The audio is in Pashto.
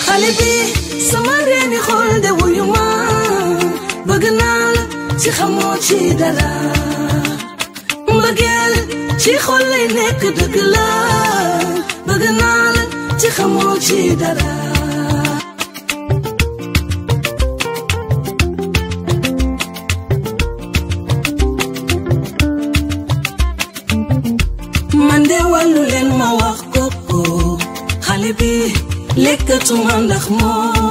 خلبي سمارين خلد ويما بقنال شي خموشي دلا بقال شي خلي نقد قلا بقنال شي خموشي دلا Baby لك تمنخمون